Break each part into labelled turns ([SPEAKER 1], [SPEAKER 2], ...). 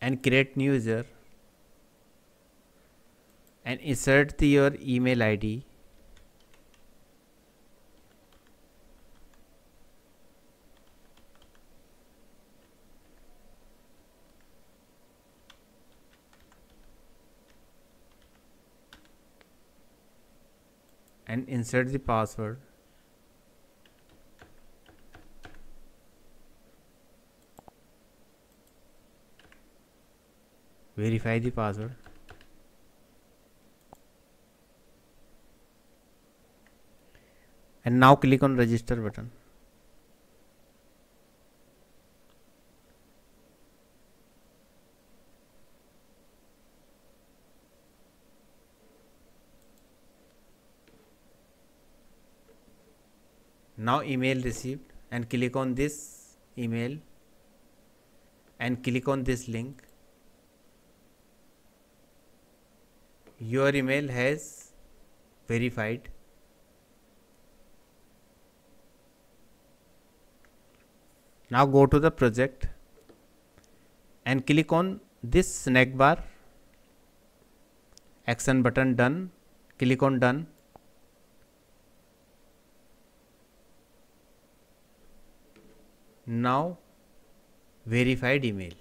[SPEAKER 1] and create new user and insert the, your email id and insert the password verify the password. And now click on register button. Now email received and click on this email and click on this link your email has verified. Now go to the project and click on this snack bar. Action button done. Click on done. Now verified email.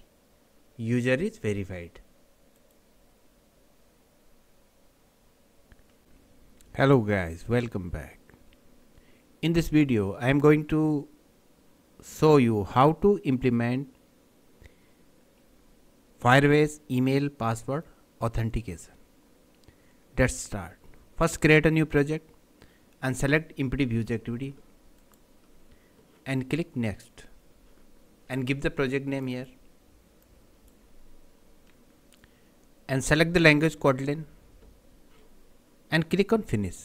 [SPEAKER 1] User is verified hello guys welcome back. In this video i am going to show you how to implement firebase email password authentication. Let's start. First create a new project and select empty views activity and click next and give the project name here and select the language Kotlin and click on finish.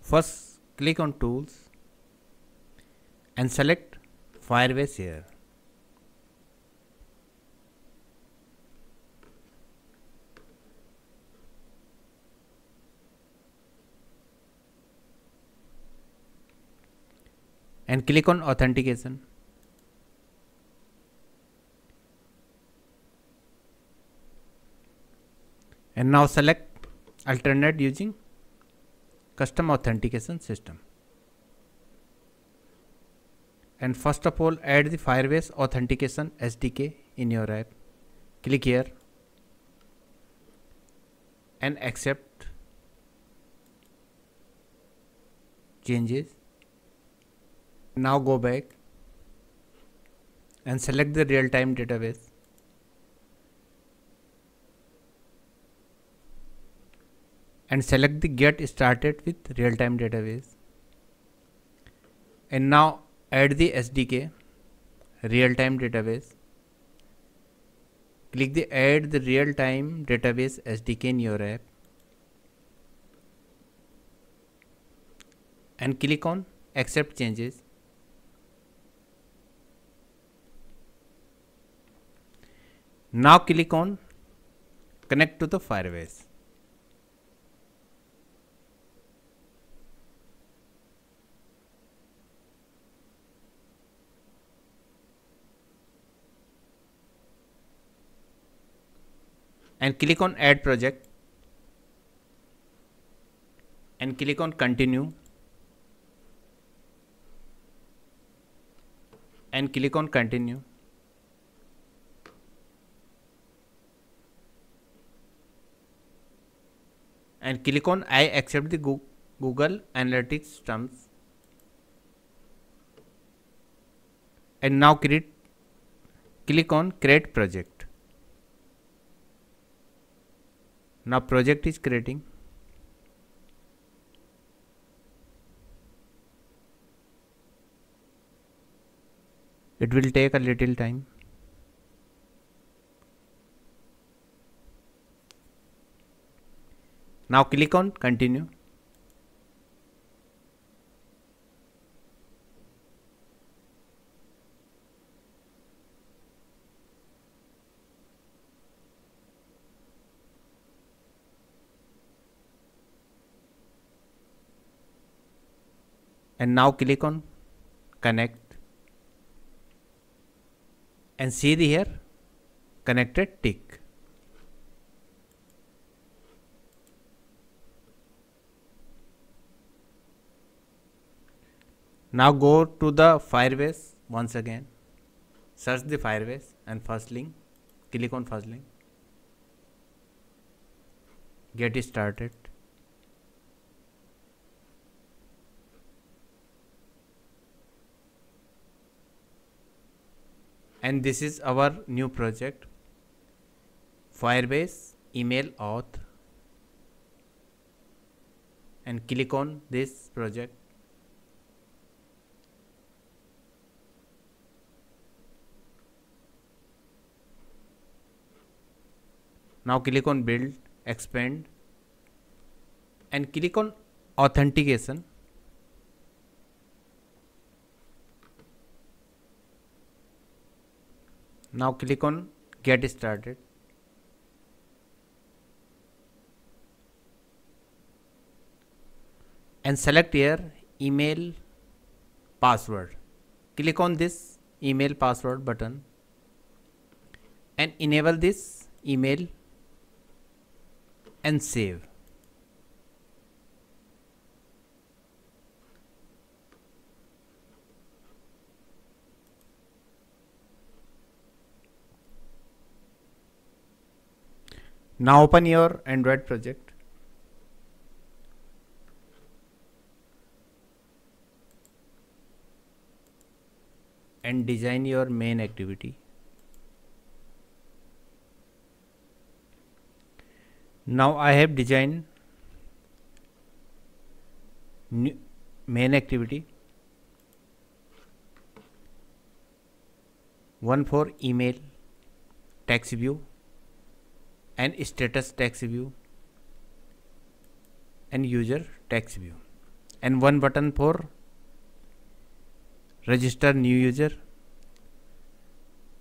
[SPEAKER 1] First click on tools and select Firebase here. and click on authentication and now select alternate using custom authentication system. And first of all add the firebase authentication sdk in your app. Click here and accept changes. Now go back and select the real-time database and select the get started with real-time database. And now add the SDK real-time database. Click the add the real-time database SDK in your app. And click on accept changes. Now click on connect to the Firebase. And click on add project and click on continue and click on continue. And click on I accept the Google Analytics terms. And now create click on create project now project is creating it will take a little time Now click on continue. And now click on connect. And see the here connected tick. Now go to the firebase once again. Search the firebase and first link. Click on first link. Get it started and this is our new project. Firebase email auth. And click on this project. Now click on build expand. And click on authentication now click on get started and select here email password click on this email password button and enable this email and save. Now open your Android project. and design your main activity. now I have designed main activity one for email text view and status text view and user text view. And one button for register new user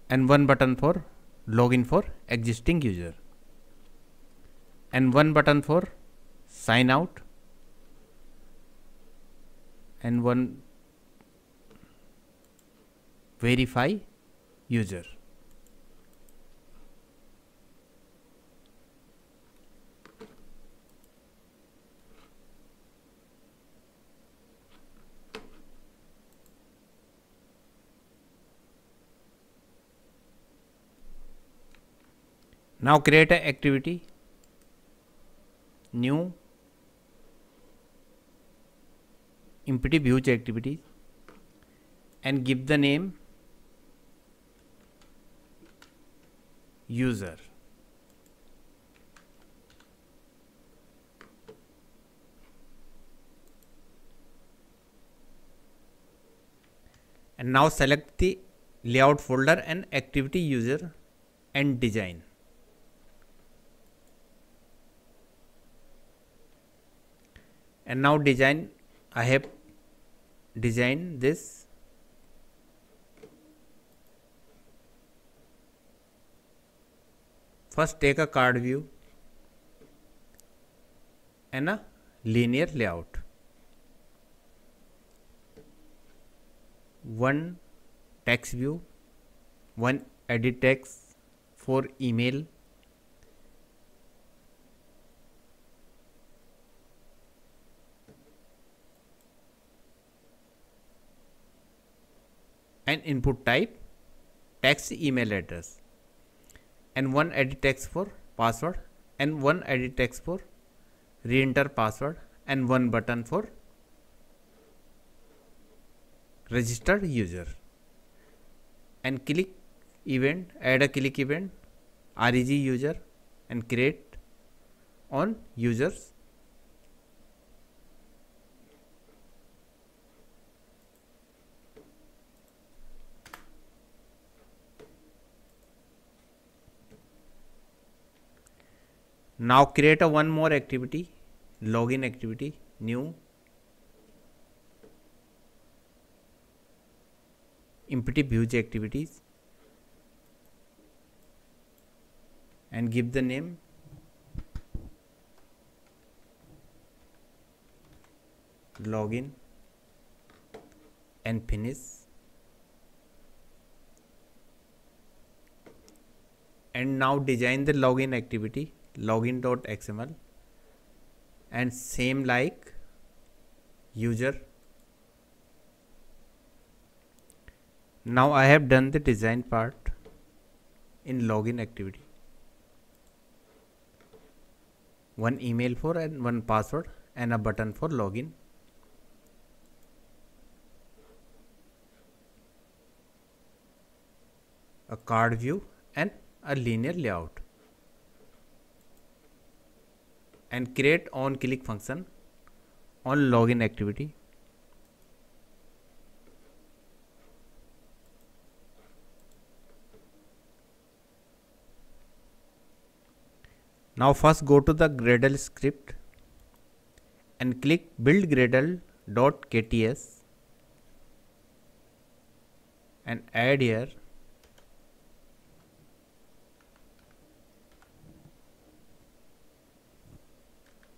[SPEAKER 1] and one button for login for existing user. And one button for sign out and one verify user now create an activity. New. Empty views activity. And give the name. User. And now select the layout folder and activity user and design and now design I have designed this. First take a card view and a linear layout. One text view one edit text for email and input type text email address and one edit text for password and one edit text for re-enter password and one button for registered user. And click event add a click event reg user and create on users now create a one more activity login activity new. Empty views activities. And give the name. Login. And finish. And now design the login activity login.xml and same like user. Now I have done the design part in login activity. One email for and one password and a button for login. A card view and a linear layout and create on click function on login activity. Now first go to the gradle script and click build gradle.kts and add here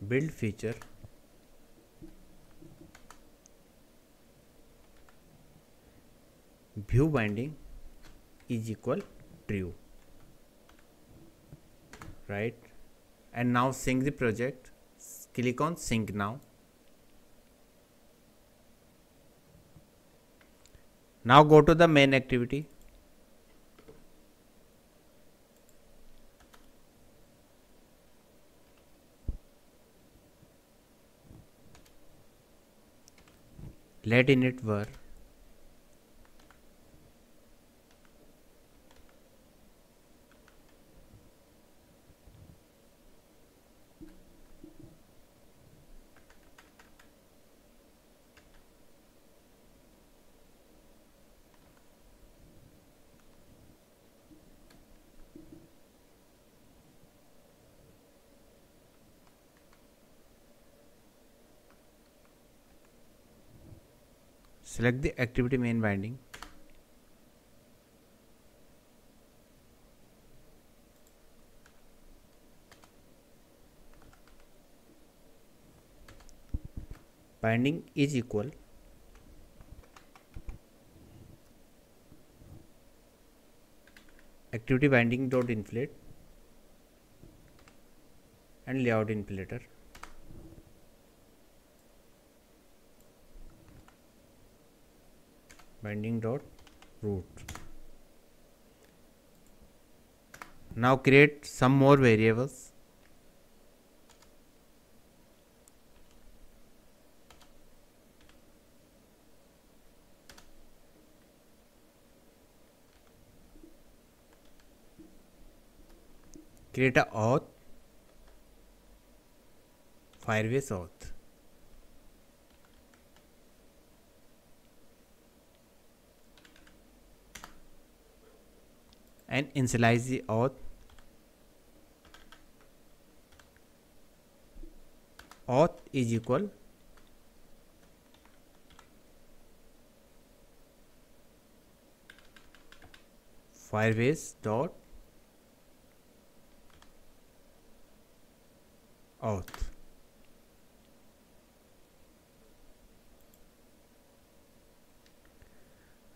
[SPEAKER 1] build feature. View binding is equal true right? And now sync the project. Click on sync now. Now go to the main activity lateinit var select the activity main binding. Binding is equal activity binding dot inflate and layout inflator binding dot root. Now create some more variables. Create a auth. Firebase auth and initialize the auth auth is equal firebase dot auth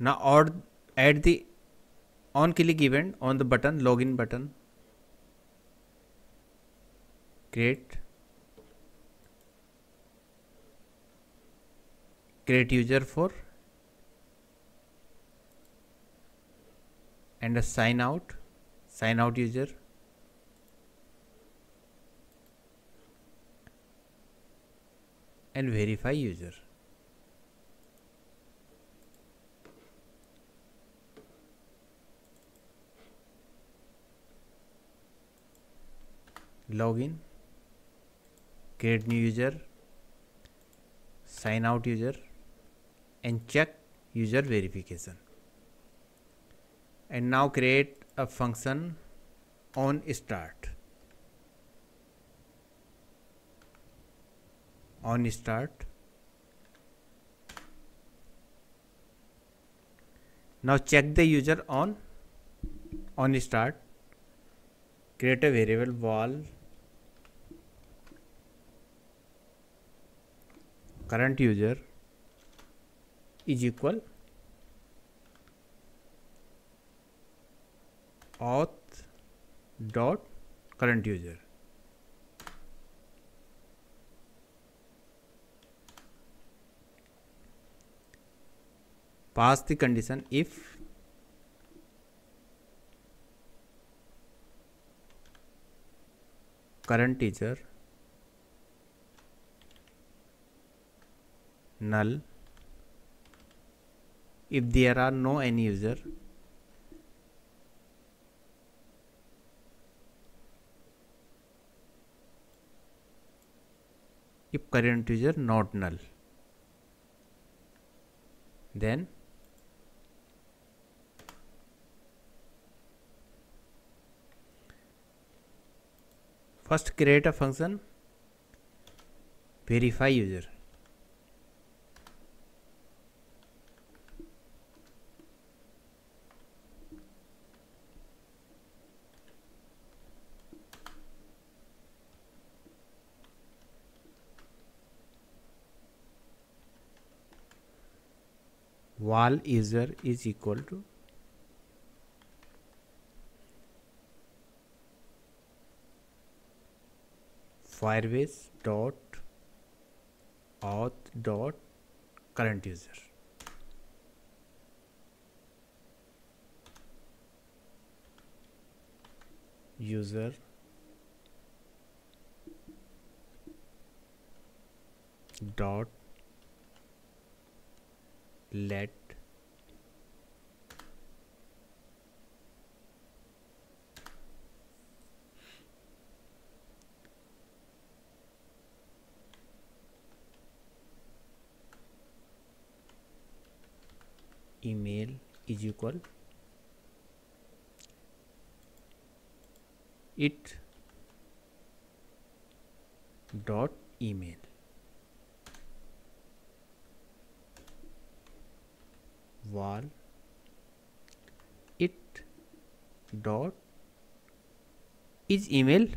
[SPEAKER 1] now add the on click event on the button login button. Create. Create user for. And a sign out. Sign out user. And verify user login create new user sign out user and check user verification. And now create a function on start. On start. Now check the user on on start. Create a variable val current user is equal auth dot current user pass the condition if current teacher null. If there are no any user if current user not null then first create a function verify user val user is equal to firebase dot auth dot current user. User dot let email is equal. It dot email. Val it dot is email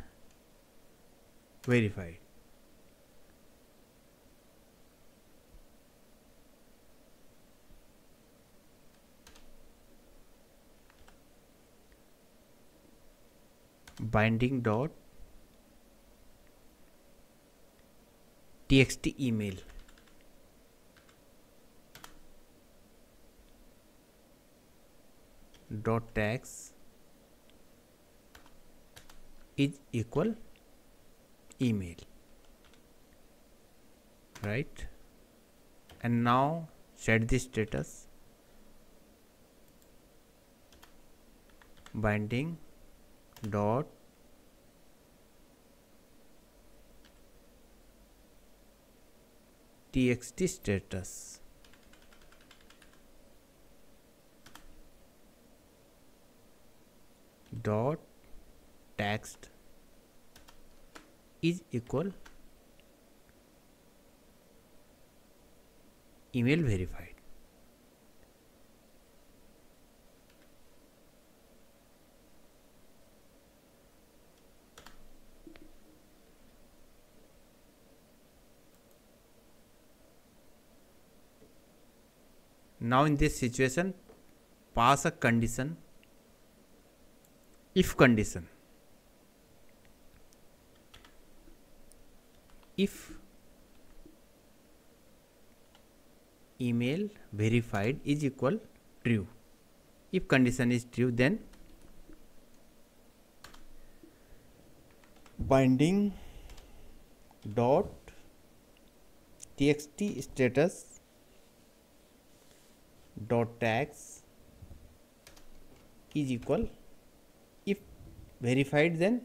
[SPEAKER 1] verified binding dot txt email. Dot text is equal email. Right? And now set the status. Binding dot txt status. Dot text is equal email verified now in this situation pass a condition if condition. If email verified is equal true. If condition is true then binding dot txt status dot text is equal if verified then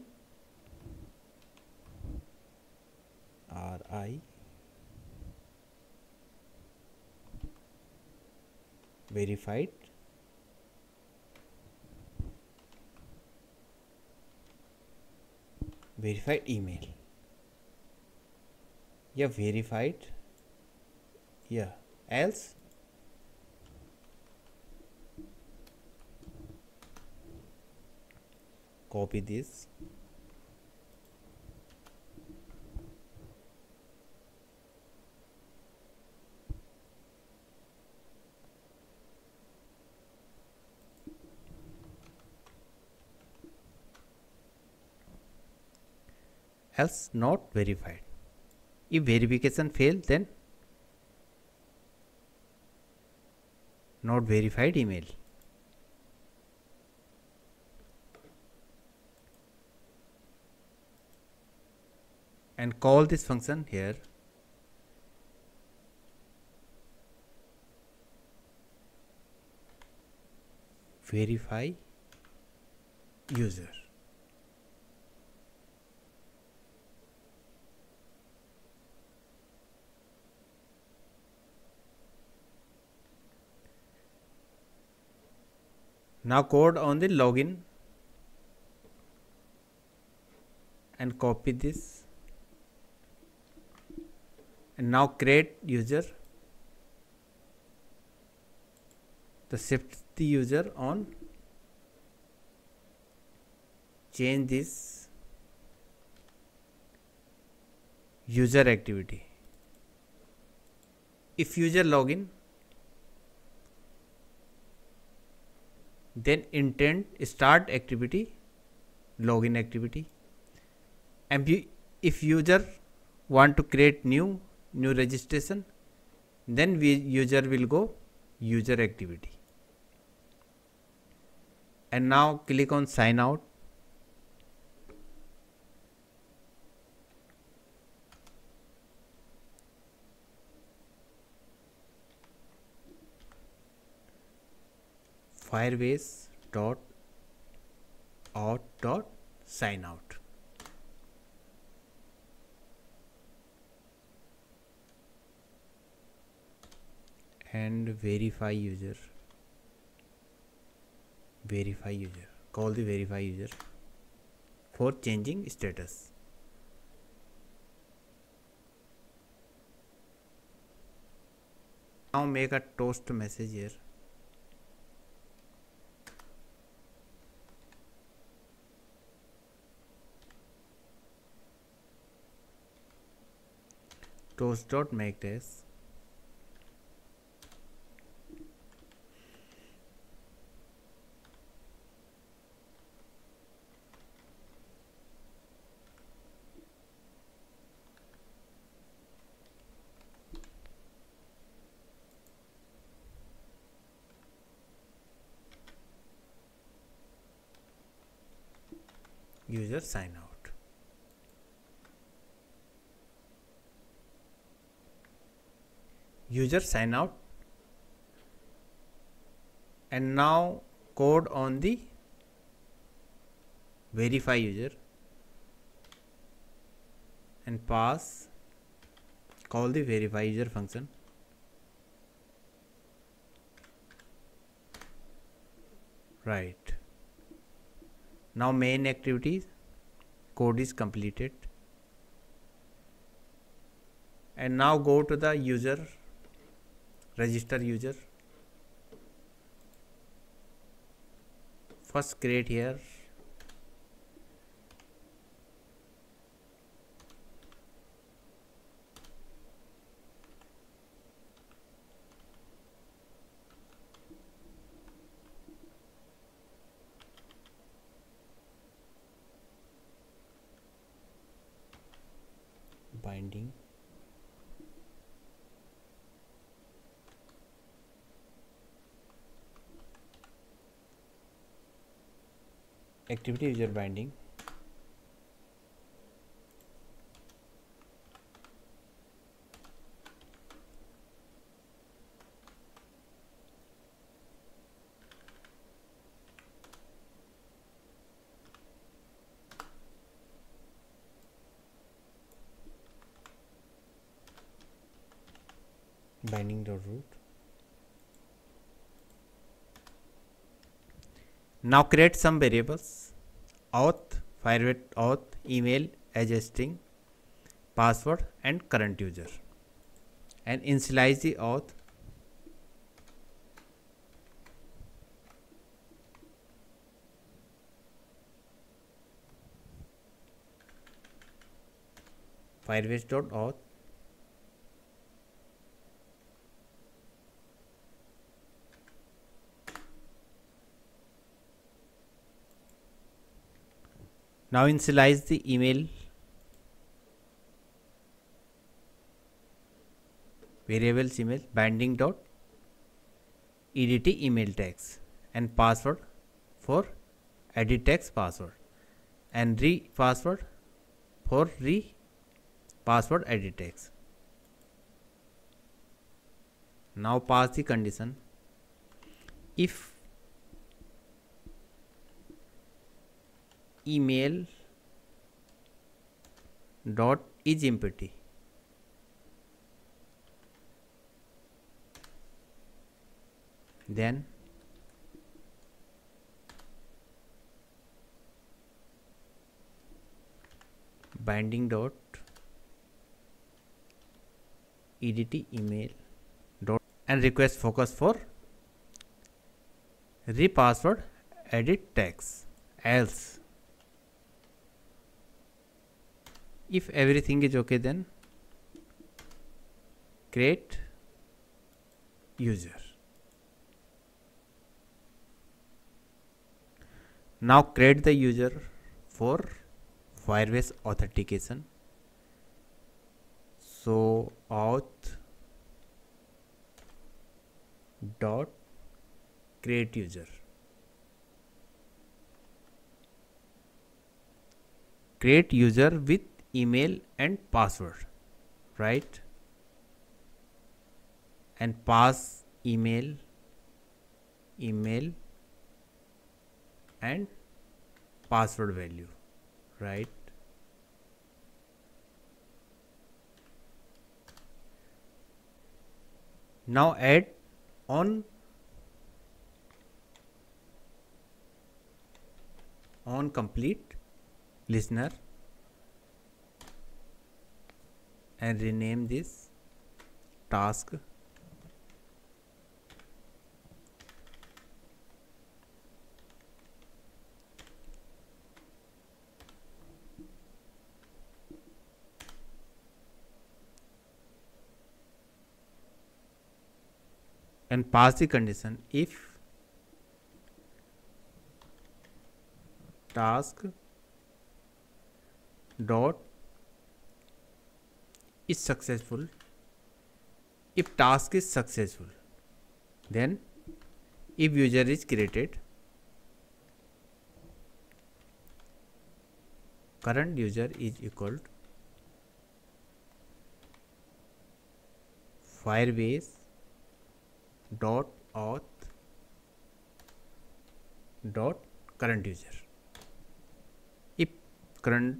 [SPEAKER 1] ri verified. Verified email. Yeah verified. Yeah else copy this. Else not verified. If verification fail then not verified email and call this function here. Verify user. Now code on the login. And copy this and now create user. The shift the user on. Change this user activity. If user login then intent start activity login activity. And if user want to create new new registration then we user will go user activity. And now click on sign auth. Firebase dot out dot sign out and verify user. Verify user. Call the verify user for changing status. Now make a toast message here. Toast dot make user sign out. User sign out. And now code on the verify user. And pass. Call the verify user function. Right. Now main activity code is completed. And now go to the user register user. First create here binding. Activity user binding the root now create some variables. Auth firebase auth email as a string password and current user. And initialize the auth. Firebase.auth Now initialize the email variables email binding dot edt email text and password for edit text password and re password for re password edit text. Now pass the condition if email dot is empty then binding dot edt email dot and request focus for repassword edit text. Else if everything is okay then create user. Now create the user for firebase authentication. So auth dot create user. Create user with email and password right? And pass email email and password value right? Now add on on complete listener and rename this task and pass the condition if task dot is successful if task is successful then if user is created current user is equal to firebase dot auth dot current user. If current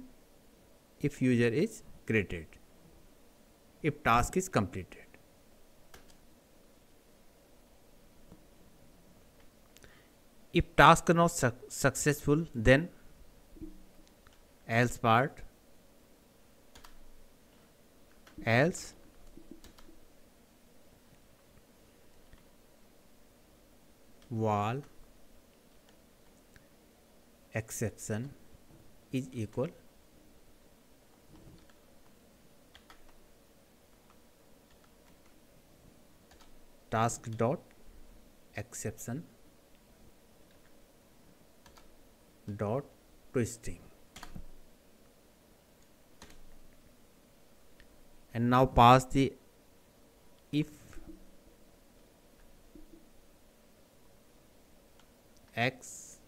[SPEAKER 1] if user is created if task is completed. If task not su successful then else part else val exception is equal task dot exception dot twisting. And now pass the if x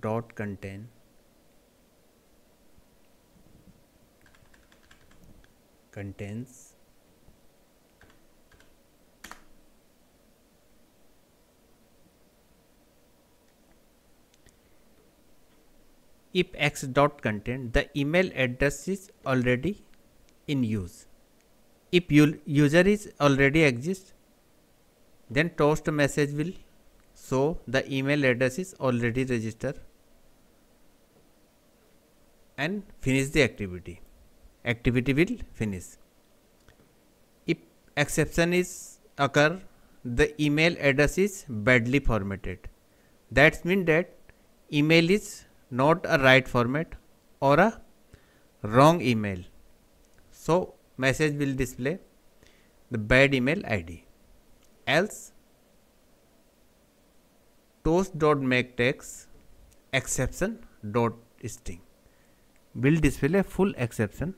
[SPEAKER 1] dot contain contains if x dot contain the email address is already in use. If user is already exist then toast message will show the email address is already registered and finish the activity. Activity will finish. If exception is occur the email address is badly formatted. That means that email is not a right format or a wrong email. So message will display the bad email id else toast dot make text exception dot string will display a full exception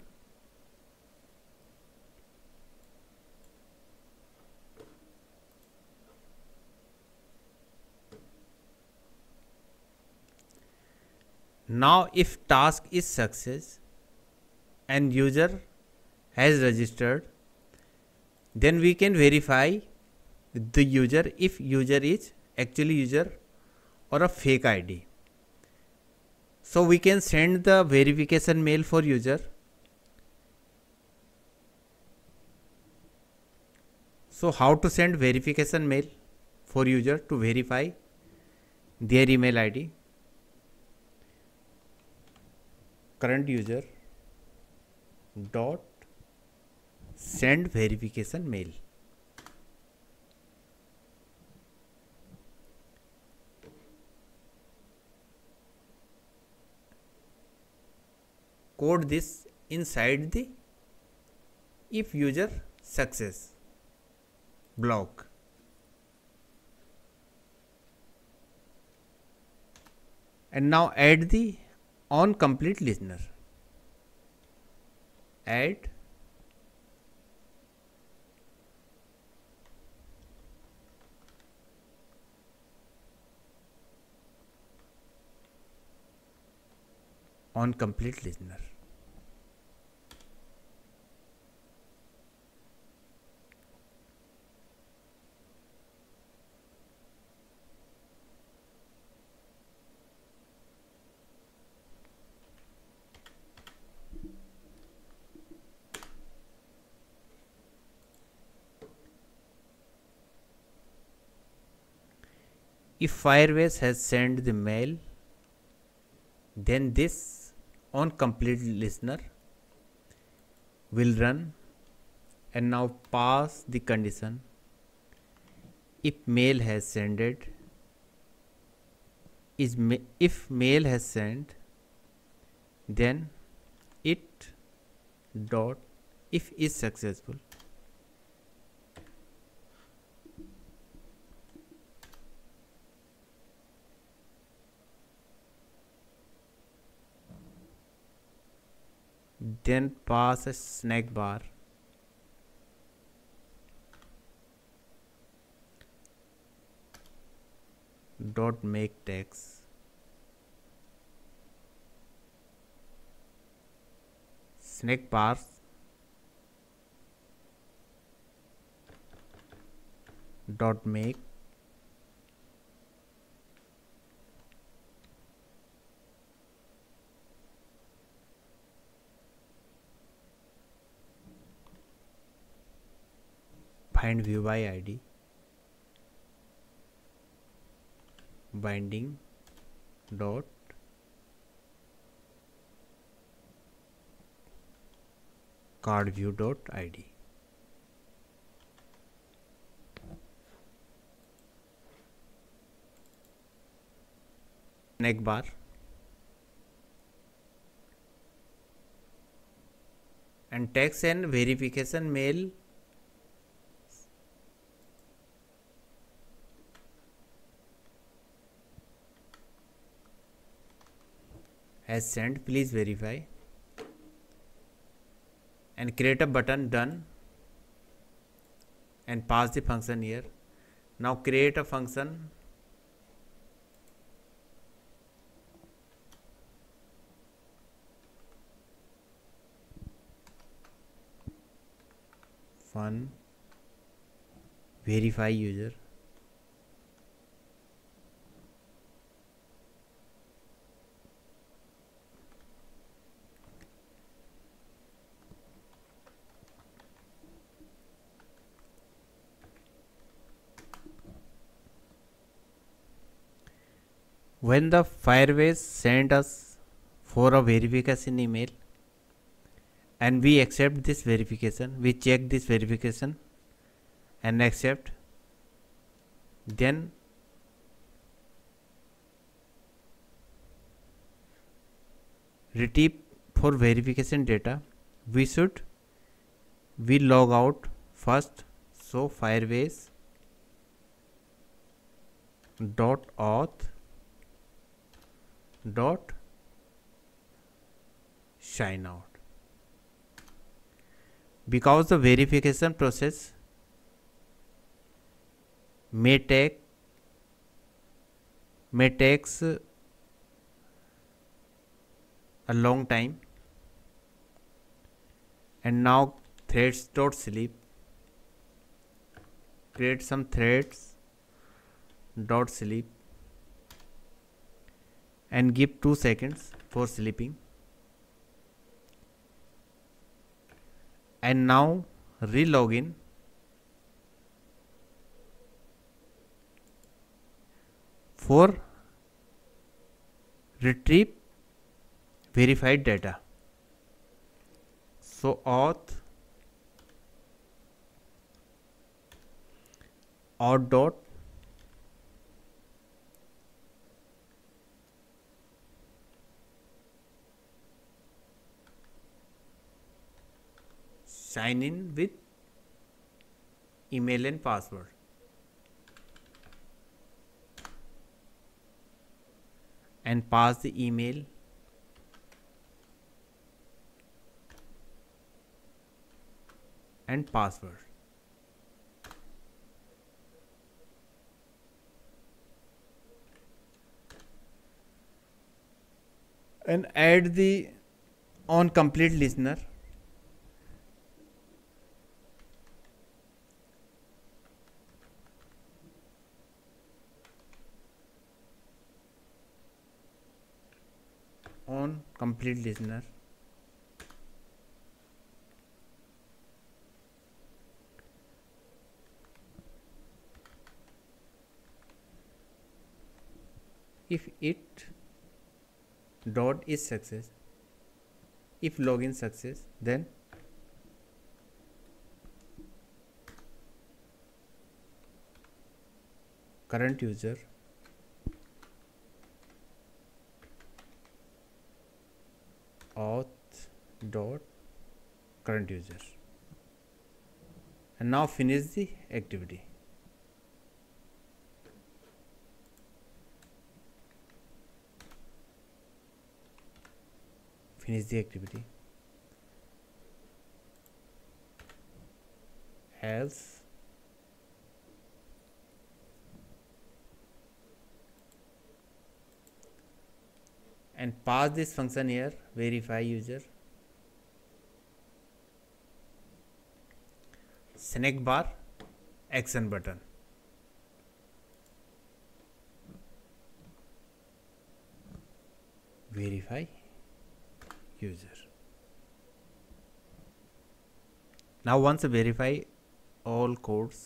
[SPEAKER 1] now if task is success and user has registered then we can verify the user if user is actually user or a fake id so we can send the verification mail for user. So how to send verification mail for user to verify their email id current user dot send verification mail. Code this inside the if user success block. And now add the on complete listener add on complete listener if Firebase has sent the mail then this on complete listener will run and now pass the condition. If mail has sent is ma if mail has sent then it dot if is successful then pass a snack bar. Dot make text. Snack bars. Dot make find view by id binding dot card view dot id neck bar. And text and verification mail has sent please verify. And create a button done. And pass the function here. Now create a function. Fun. Verify user when the Firebase sent us for a verification email and we accept this verification we check this verification and accept then retrieve for verification data we should we log out first. So firebase dot auth dot sign out. Because the verification process may take may takes a long time and now threads dot sleep create some threads dot sleep and give 2 seconds for sleeping. And now re-login for retrieve verified data. So auth auth dot sign in with email and password. And pass the email and password. And add the on complete listener on complete listener if it dot is success if login success then current user auth dot current user. And now finish the activity. Finish the activity. Else and pass this function here verify user. Snack bar action button. Verify user. Now once verify all codes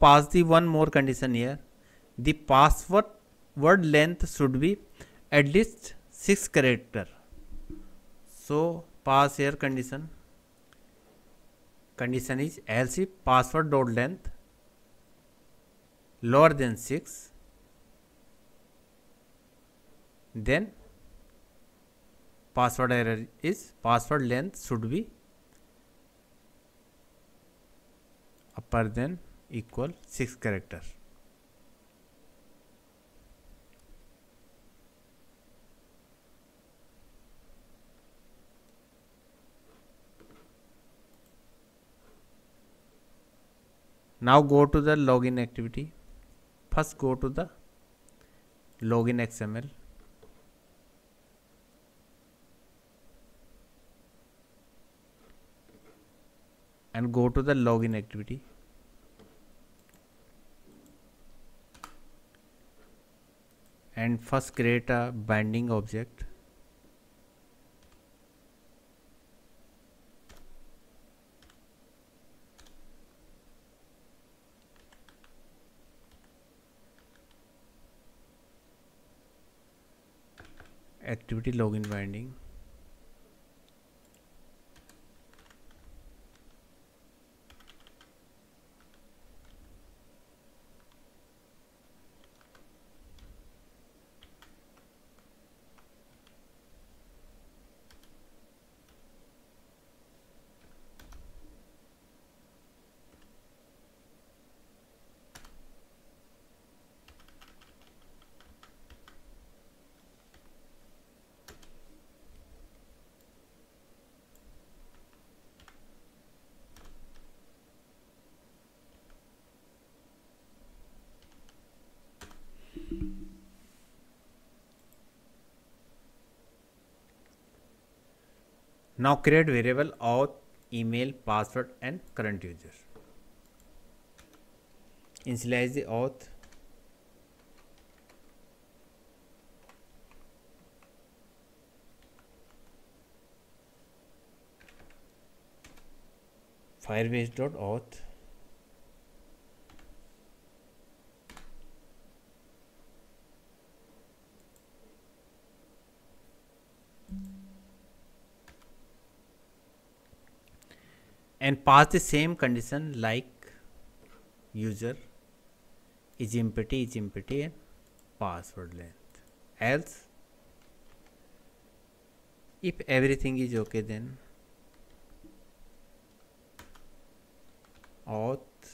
[SPEAKER 1] pass the one more condition here. The password word length should be at least 6 character so pass here condition condition is else if password dot length lower than 6 then password error is password length should be upper than equal 6 character now go to the login activity. First go to the login xml and go to the login activity. And first create a binding object activity login binding now create variable auth email password and current user. Initialize the auth. Firebase.auth and pass the same condition like user is empty is empty and password length. Else if everything is okay then auth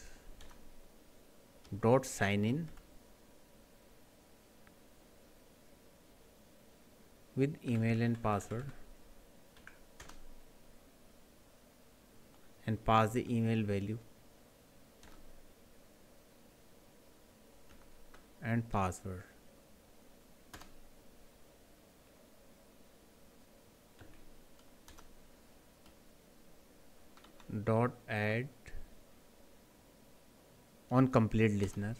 [SPEAKER 1] dot sign in with email and password and pass the email value and password. Dot add on complete listener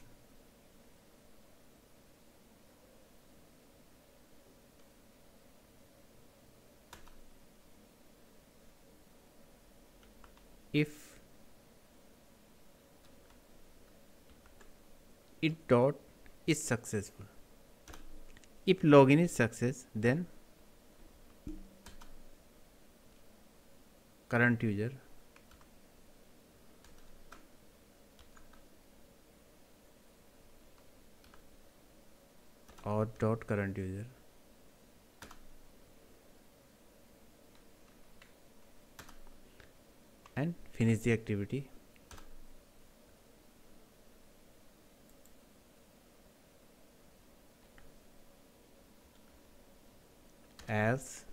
[SPEAKER 1] if it dot is successful if login is success then current user or dot current user and finish the activity. As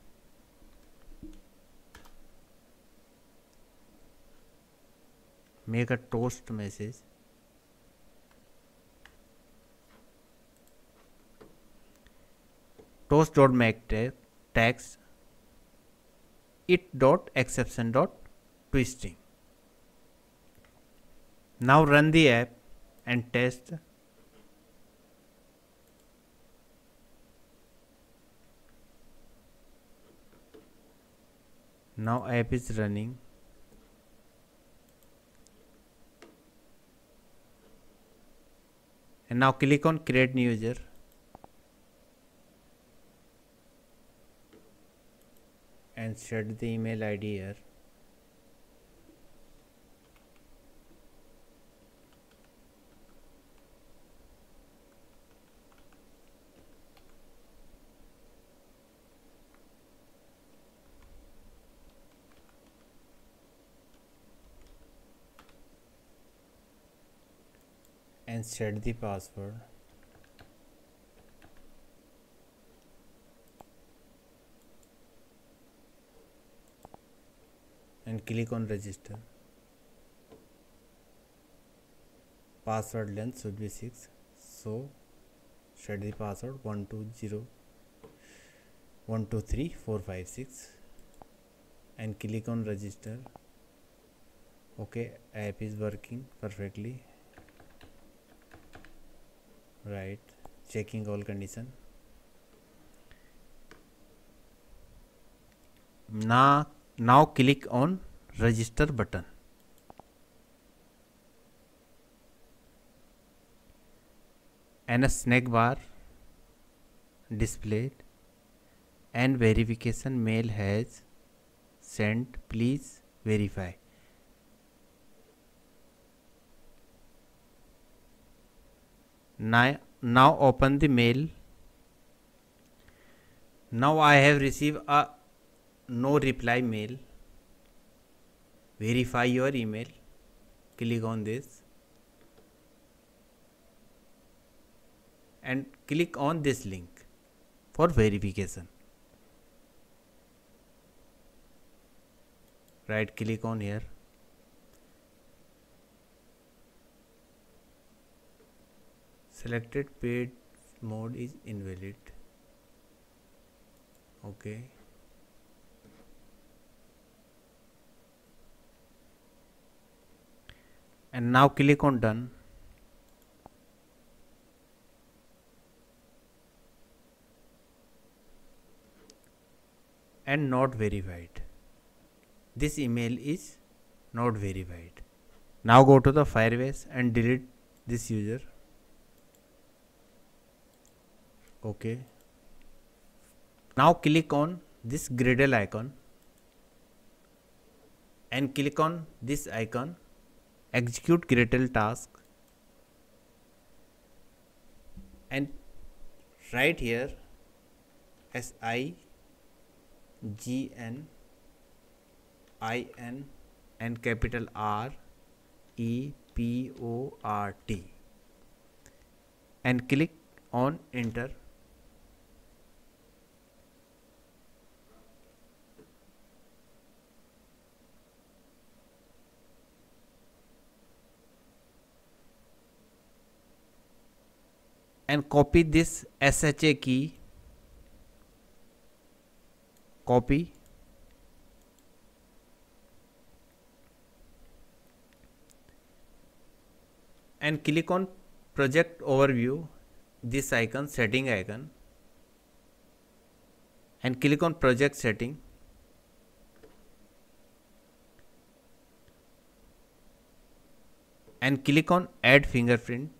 [SPEAKER 1] make a toast message. Toast dot make text. It dot exception dot toString. Now run the app and test. Now app is running. And now click on create new user. And set the email ID here. And set the password. And click on register. Password length should be 6 so set the password 120 123456 and click on register. Okay app is working perfectly right checking all condition now now click on register button and a snack bar displayed and verification mail has sent please verify now, now open the mail. Now I have received a no reply mail. Verify your email. Click on this. And click on this link for verification. Right click on here selected paid mode is invalid. Okay. And now click on done. And not verified. This email is not verified. Now go to the firebase and delete this user. Okay now click on this Gradle icon and click on this icon execute Gradle task and write here S I G N I N and capital R E P O R T and click on enter and copy this SHA key. Copy. And click on project overview this icon setting icon. And click on project setting. And click on add fingerprint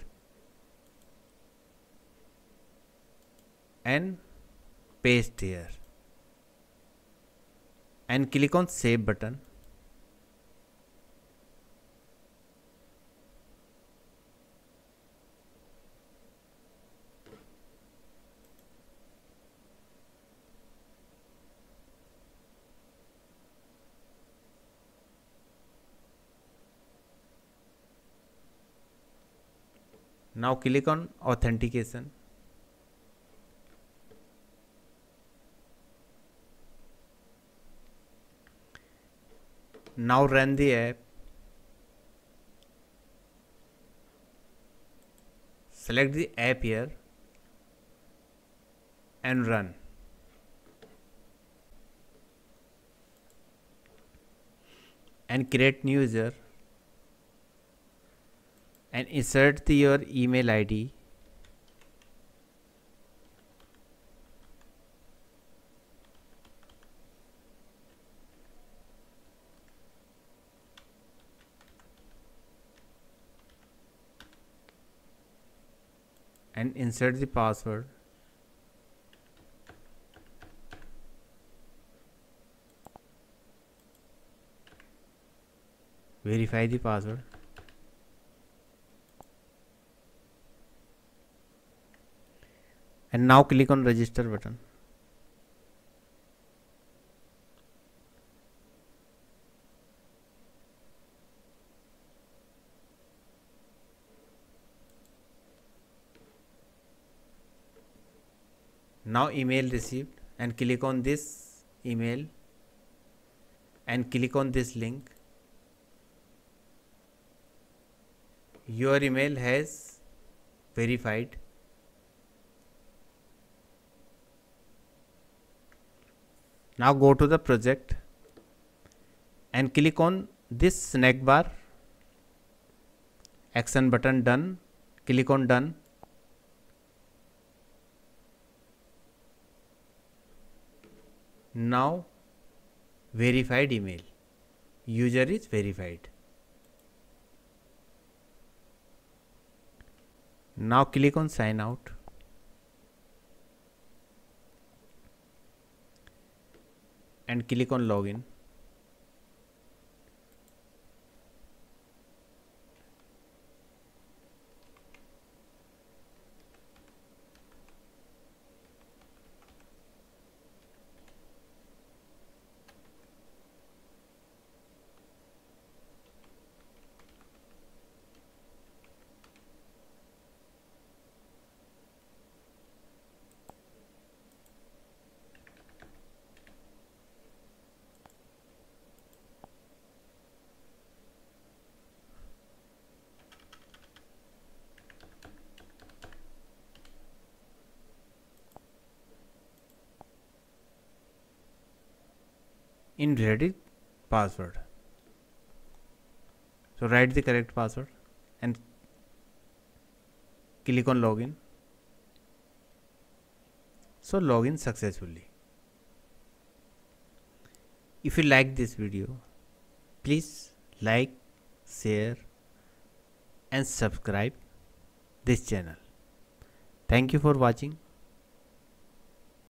[SPEAKER 1] and paste here. And click on save button. Now click on authentication now run the app select the app here and run. And create new user and insert the, your email id and insert the password. Verify the password. And now click on register button now email received and click on this email and click on this link your email has verified now go to the project and click on this snack bar action button done click on done now verified email. User is verified. Now click on sign out. And click on login in Reddit password. so write the correct password and click on login. So login successfully. If you like this video please like share and subscribe this channel. Thank you for watching